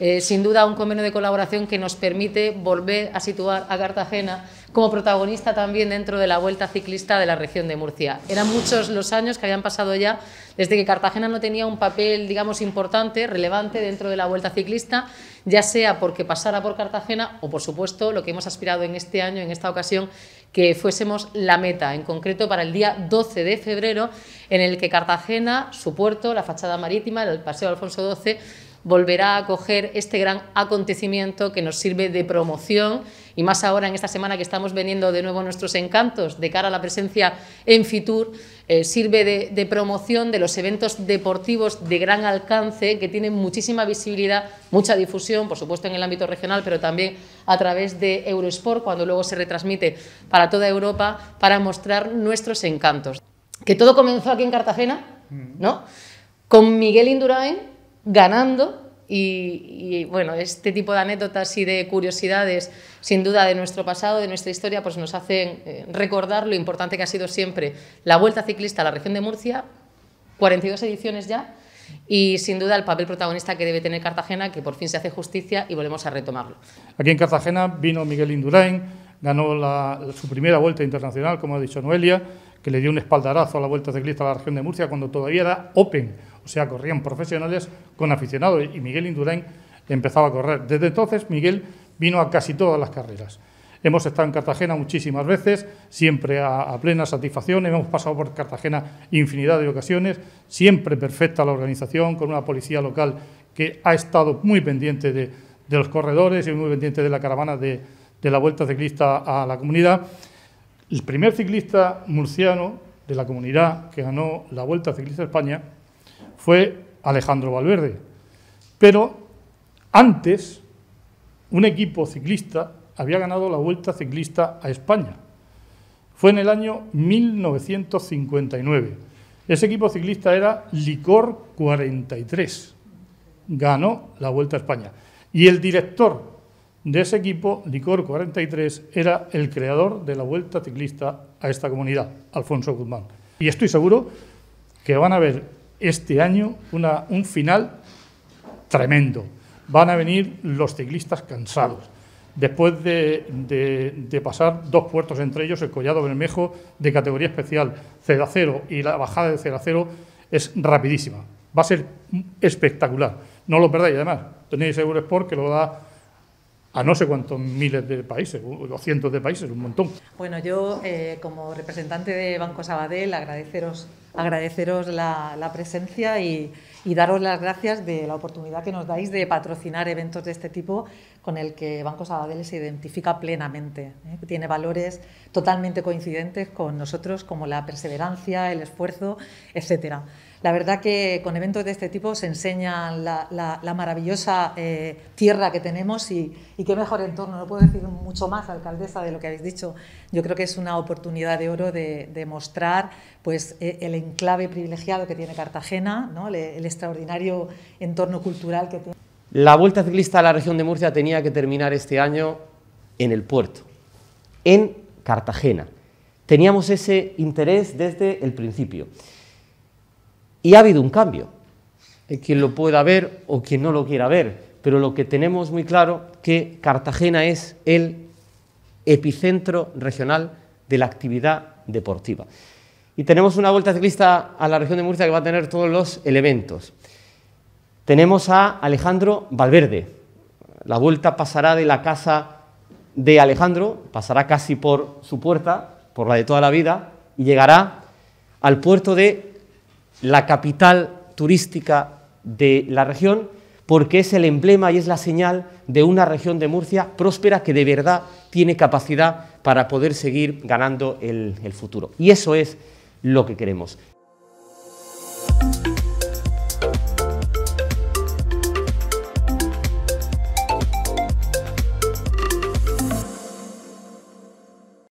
eh, sin duda un convenio de colaboración que nos permite volver a situar a Cartagena como protagonista también dentro de la Vuelta Ciclista de la región de Murcia. Eran muchos los años que habían pasado ya desde que Cartagena no tenía un papel, digamos, importante, relevante dentro de la Vuelta Ciclista, ya sea porque pasara por Cartagena o, por supuesto, lo que hemos aspirado en este año, en esta ocasión, que fuésemos la meta, en concreto para el día 12 de febrero, en el que Cartagena, su puerto, la fachada marítima, el Paseo Alfonso XII, volverá a acoger este gran acontecimiento que nos sirve de promoción y más ahora en esta semana que estamos vendiendo de nuevo nuestros encantos de cara a la presencia en Fitur, eh, sirve de, de, promoción de los eventos deportivos de gran alcance que tienen muchísima visibilidad, mucha difusión, por supuesto en el ámbito regional, pero también a través de Eurosport, cuando luego se retransmite para toda Europa, para mostrar nuestros encantos. Que todo comenzó aquí en Cartagena, ¿no? Con Miguel Indurain ganando y, bueno, este tipo de anécdotas y de curiosidades, sin duda, de nuestro pasado, de nuestra historia, pues nos hacen eh, recordar lo importante que ha sido siempre la Vuelta Ciclista a la región de Murcia, 42 ediciones ya, y sin duda el papel protagonista que debe tener Cartagena, que por fin se hace justicia y volvemos a retomarlo. Aquí en Cartagena vino Miguel Indurain, ganó su primera vuelta internacional, como ha dicho Noelia, que le dio un espaldarazo a la Vuelta Ciclista a la región de Murcia cuando todavía era Open, o sea, corrían profesionales con aficionados y Miguel Indurain empezaba a correr. Desde entonces Miguel vino a casi todas las carreras. Hemos estado en Cartagena muchísimas veces, siempre a, plena satisfacción. Hemos pasado por Cartagena infinidad de ocasiones, siempre perfecta la organización, con una policía local que ha estado muy pendiente de, los corredores y muy pendiente de la caravana de, de la Vuelta Ciclista a la comunidad. El primer ciclista murciano de la comunidad que ganó la Vuelta Ciclista de España fue Alejandro Valverde. Pero antes, un equipo ciclista había ganado la Vuelta Ciclista a España. Fue en el año 1959. Ese equipo ciclista era Licor 43. Ganó la Vuelta a España. Y el director de ese equipo, Licor 43, era el creador de la Vuelta Ciclista a esta comunidad, Alfonso Guzmán. Y estoy seguro que van a ver este año una, un final tremendo. Van a venir los ciclistas cansados. Después de, pasar dos puertos, entre ellos el Collado Bermejo de categoría especial, 0 a 0, y la bajada de 0 a 0 es rapidísima. Va a ser espectacular. No lo perdáis, además. Tenéis Eurosport que lo da a no sé cuántos miles de países, o cientos de países, un montón. Bueno, yo eh, como representante de Banco Sabadell agradeceros, agradeceros la, presencia y, daros las gracias de la oportunidad que nos dais de patrocinar eventos de este tipo con el que Banco Sabadell se identifica plenamente. ¿eh? Tiene valores totalmente coincidentes con nosotros como la perseverancia, el esfuerzo, etcétera. La verdad que con eventos de este tipo se enseña la, maravillosa eh, tierra que tenemos y, qué mejor entorno. No puedo decir mucho más, alcaldesa, de lo que habéis dicho. Yo creo que es una oportunidad de oro de, mostrar pues, e, el enclave privilegiado que tiene Cartagena, ¿no? el, el extraordinario entorno cultural que tiene. La Vuelta Ciclista a la región de Murcia tenía que terminar este año en el puerto, en Cartagena. Teníamos ese interés desde el principio. Y ha habido un cambio. Quien lo pueda ver o quien no lo quiera ver, pero lo que tenemos muy claro que Cartagena es el epicentro regional de la actividad deportiva. Y tenemos una vuelta ciclista a la región de Murcia que va a tener todos los elementos. Tenemos a Alejandro Valverde. La vuelta pasará de la casa de Alejandro, pasará casi por su puerta, por la de toda la vida, y llegará al puerto de la capital turística de la región, porque es el emblema y es la señal de una región de Murcia próspera que de verdad tiene capacidad para poder seguir ganando el, futuro. Y eso es lo que queremos.